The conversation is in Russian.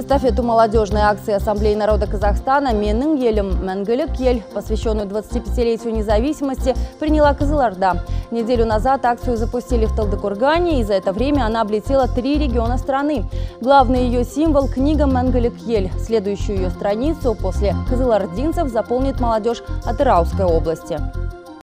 Эстафету молодежной акции Ассамблеи народа Казахстана «Менің елім мәңгілік ел», посвященную 25-летию независимости, приняла Кызылорда. Неделю назад акцию запустили в Талдыкургане, и за это время она облетела три региона страны. Главный ее символ – книга «Мәңгілік ель». Следующую ее страницу после кызылординцев заполнит молодежь от Ираусской области.